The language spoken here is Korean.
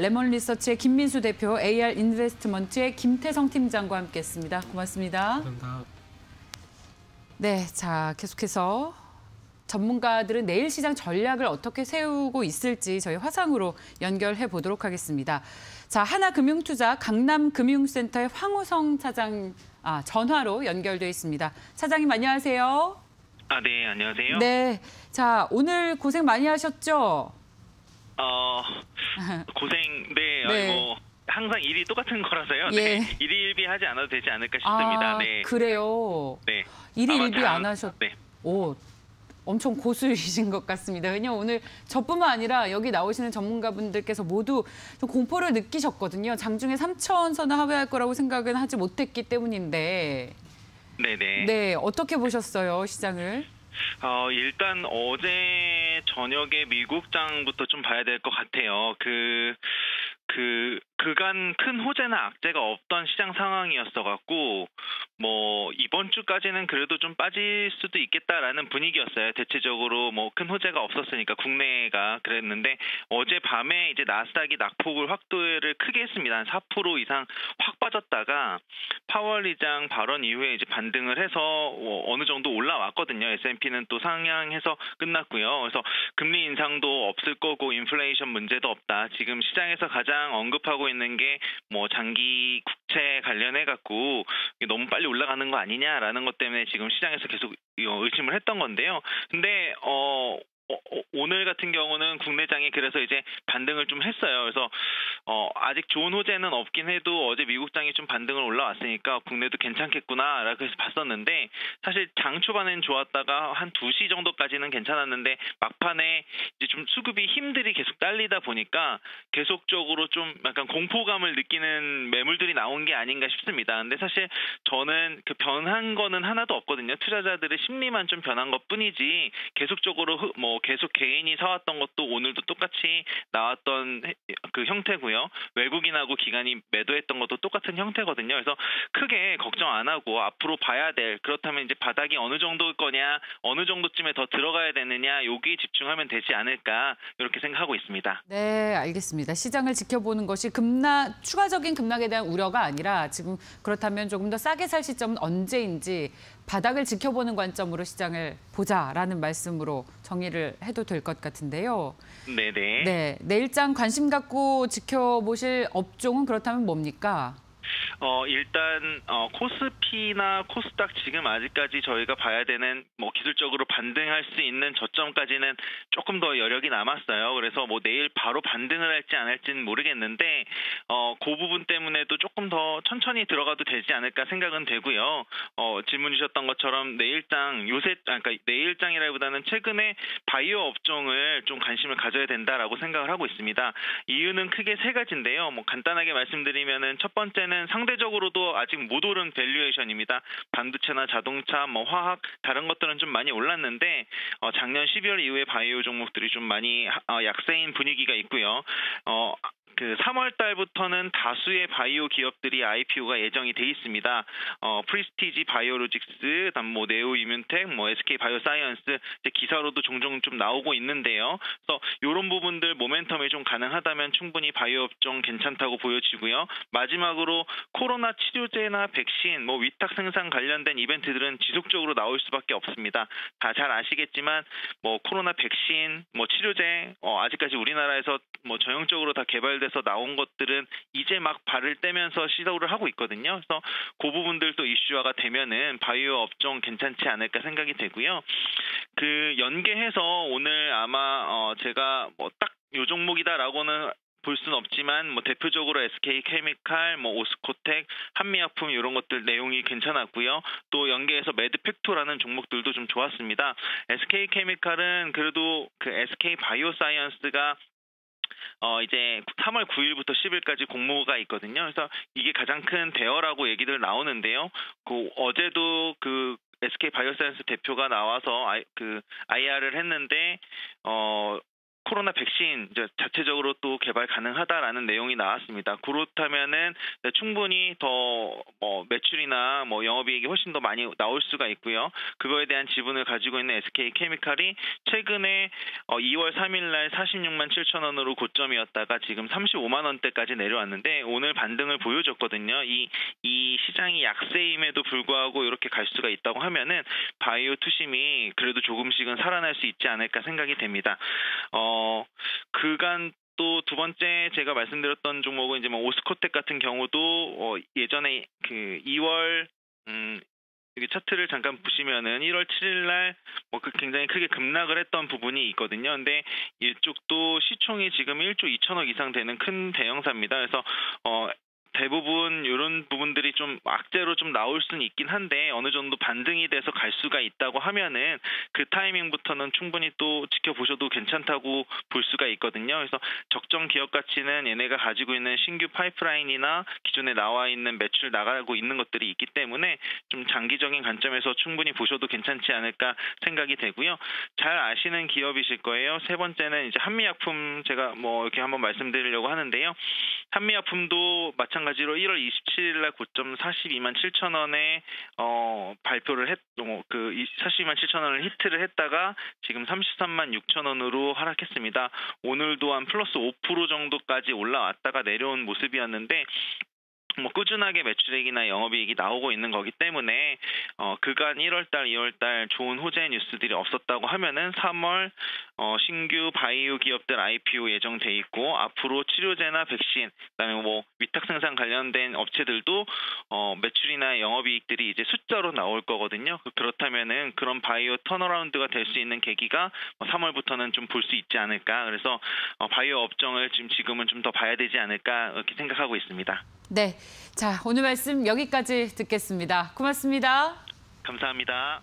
레몬 리서치의 김민수 대표, AR 인베스트먼트의 김태성 팀장과 함께했습니다. 고맙습니다. 감사합니다. 네, 자 계속해서 전문가들은 내일 시장 전략을 어떻게 세우고 있을지 저희 화상으로 연결해 보도록 하겠습니다. 자, 하나금융투자 강남금융센터의 황우성 차장 아, 전화로 연결돼 있습니다. 차장님 안녕하세요. 아, 네, 안녕하세요. 네, 자 오늘 고생 많이 하셨죠? 어, 고생, 네, 네. 아니, 뭐, 항상 일이 똑같은 거라서요. 예. 네, 일일비 하지 않아도 되지 않을까 싶습니다. 아, 네. 그래요. 네. 일이 일비 장- 안 하셨. 네. 오, 엄청 고수이신 것 같습니다. 왜냐면 오늘 저뿐만 아니라 여기 나오시는 전문가분들께서 모두 좀 공포를 느끼셨거든요. 장중에 3천 선을 하회할 거라고 생각은 하지 못했기 때문인데. 네네. 네, 어떻게 보셨어요, 시장을? 어, 일단 어제 저녁에 미국장부터 좀 봐야 될 것 같아요. 그, 그, 그간 큰 호재나 악재가 없던 시장 상황이었어갖고, 뭐, 이번 주까지는 그래도 좀 빠질 수도 있겠다라는 분위기였어요. 대체적으로 뭐 큰 호재가 없었으니까 국내가 그랬는데, 어제 밤에 이제 나스닥이 낙폭을 확도를 크게 했습니다. 한 4% 이상 확 빠졌다가, 파월 의장 발언 이후에 이제 반등을 해서 어, 어느 정도 올라왔거든요. S&P는 또 상향해서 끝났고요. 그래서 금리 인상도 없을 거고 인플레이션 문제도 없다. 지금 시장에서 가장 언급하고 있는 게 뭐 장기 국채 관련해 갖고 너무 빨리 올라가는 거 아니냐라는 것 때문에 지금 시장에서 계속 어, 의심을 했던 건데요. 근데 어 어, 어, 오늘 같은 경우는 국내장이 그래서 이제 반등을 좀 했어요. 그래서 어, 아직 좋은 호재는 없긴 해도 어제 미국장이 좀 반등을 올라왔으니까 국내도 괜찮겠구나 라고 해서 봤었는데 사실 장 초반엔 좋았다가 한 2시 정도까지는 괜찮았는데 막판에 이제 좀 수급이 힘들이 계속 딸리다 보니까 계속적으로 좀 약간 공포감을 느끼는 매물들이 나온 게 아닌가 싶습니다. 근데 사실 저는 그 변한 거는 하나도 없거든요. 투자자들의 심리만 좀 변한 것 뿐이지 계속적으로 흐- 뭐 계속 개인이 사왔던 것도 오늘도 똑같이 나왔던 해- 그 형태고요. 외국인하고 기관이 매도했던 것도 똑같은 형태거든요. 그래서 크게 걱정 안 하고 앞으로 봐야 될 그렇다면 이제 바닥이 어느 정도일 거냐, 어느 정도쯤에 더 들어가야 되느냐, 여기에 집중하면 되지 않을까 이렇게 생각하고 있습니다. 네, 알겠습니다. 시장을 지켜보는 것이 급락, 추가적인 급락에 대한 우려가 아니라 지금 그렇다면 조금 더 싸게 살 시점은 언제인지 바닥을 지켜보는 관점으로 시장을 보자라는 말씀으로 정의를 해도 될 것 같은데요. 네네. 네, 내일장 관심 갖고 지켜 보실 업종은 그렇다면 뭡니까? 어, 일단, 어, 코스피나 코스닥 지금 아직까지 저희가 봐야 되는, 뭐, 기술적으로 반등할 수 있는 저점까지는 조금 더 여력이 남았어요. 그래서 뭐, 내일 바로 반등을 할지 안 할지는 모르겠는데, 어, 그 부분 때문에도 조금 더 천천히 들어가도 되지 않을까 생각은 되고요. 어, 질문 주셨던 것처럼 내일장, 요새, 아, 그러니까 내일장이라기보다는 최근에 바이오 업종을 좀 관심을 가져야 된다라고 생각을 하고 있습니다. 이유는 크게 세 가지인데요. 뭐, 간단하게 말씀드리면은 첫 번째 는 상대적으로도 아직 못 오른 valuation입니다. 반도체나 자동차, 뭐 화학 다른 것들은 좀 많이 올랐는데 어, 작년 12월 이후에 바이오 종목들이 좀 많이 하- 어, 약세인 분위기가 있고요. 어, 그 3월 달부터는 다수의 바이오 기업들이 IPO가 예정이 돼 있습니다. 어, 프레스티지 바이오로직스, 뭐 네오 이뮨텍, 뭐 SK 바이오사이언스 이제 기사로도 종종 좀 나오고 있는데요. 그래서 이런 부분들 모멘텀이 좀 가능하다면 충분히 바이오 업종 괜찮다고 보여지고요. 마지막으로 코로나 치료제나 백신, 뭐 위탁 생산 관련된 이벤트들은 지속적으로 나올 수밖에 없습니다. 다 잘 아시겠지만 뭐 코로나 백신, 뭐 치료제 어, 아직까지 우리나라에서 뭐 전형적으로 다 개발돼 서 나온 것들은 이제 막 발을 떼면서 시도를 하고 있거든요. 그래서 그 부분들도 이슈화가 되면은 바이오 업종 괜찮지 않을까 생각이 되고요. 그 연계해서 오늘 아마 어 제가 뭐 딱 요 종목이다라고는 볼 수는 없지만 뭐 대표적으로 SK 케미칼, 뭐 오스코텍, 한미약품 이런 것들 내용이 괜찮았고요. 또 연계해서 매드팩토라는 종목들도 좀 좋았습니다. SK 케미칼은 그래도 그 SK 바이오사이언스가 어 이제 3월 9일부터 10일까지 공모가 있거든요. 그래서 이게 가장 큰 대여라고 얘기들 나오는데요. 그 어제도 그 SK 바이오사이언스 대표가 나와서 아이, 그 IR을 했는데 어 코로나 백신 이제 자체적으로 또 개발 가능하다라는 내용이 나왔습니다. 그렇다면은 네, 충분히 더 뭐 매출이나 뭐 영업이익이 훨씬 더 많이 나올 수가 있고요. 그거에 대한 지분을 가지고 있는 SK 케미칼이 최근에 2월 3일 날 46만 7천 원으로 고점이었다가 지금 35만 원대까지 내려왔는데 오늘 반등을 보여줬거든요. 이, 이 시장이 약세임에도 불구하고 이렇게 갈 수가 있다고 하면은 바이오 투심이 그래도 조금씩은 살아날 수 있지 않을까 생각이 됩니다. 어, 그간 또 두 번째 제가 말씀드렸던 종목은 이제 뭐 오스코텍 같은 경우도 어 예전에 그 2월 음 여기 차트를 잠깐 보시면은 1월 7일 날뭐 그 굉장히 크게 급락을 했던 부분이 있거든요. 근데 이쪽도 시총이 지금 1조 2천억 이상 되는 큰 대형사입니다. 그래서 어 대부분 이런 부분들이 좀 악재로 좀 나올 수는 있긴 한데 어느 정도 반등이 돼서 갈 수가 있다고 하면은 그 타이밍부터는 충분히 또 지켜보셔도 괜찮다고 볼 수가 있거든요. 그래서 적정 기업 가치는 얘네가 가지고 있는 신규 파이프라인이나 기존에 나와 있는 매출 나가고 있는 것들이 있기 때문에 좀 장기적인 관점에서 충분히 보셔도 괜찮지 않을까 생각이 되고요. 잘 아시는 기업이실 거예요. 세 번째는 이제 한미약품 제가 뭐 이렇게 한번 말씀드리려고 하는데요. 한미약품도 마찬가지로 1월 27일 날 고점 42만 7천 원에 어 발표를 했, 어, 그 42만 7천 원을 히트를 했다가 지금 33만 6천 원으로 하락했습니다. 오늘 또한 플러스 5% 정도까지 올라왔다가 내려온 모습이었는데 뭐 꾸준하게 매출액이나 영업이익이 나오고 있는 거기 때문에 어 그간 1월달, 2월달 좋은 호재 뉴스들이 없었다고 하면은 3월 어 신규 바이오 기업들 IPO 예정돼 있고 앞으로 치료제나 백신 그다음에 뭐 위탁 생산 관련된 업체들도 어 매출이나 영업이익들이 이제 숫자로 나올 거거든요. 그렇다면은 그런 바이오 턴어라운드가 될 수 있는 계기가 3월부터는 뭐좀볼 수 있지 않을까. 그래서 어 바이오 업종을 지금 지금은 좀 더 봐야 되지 않을까 이렇게 생각하고 있습니다. 네. 자, 오늘 말씀 여기까지 듣겠습니다. 고맙습니다. 감사합니다.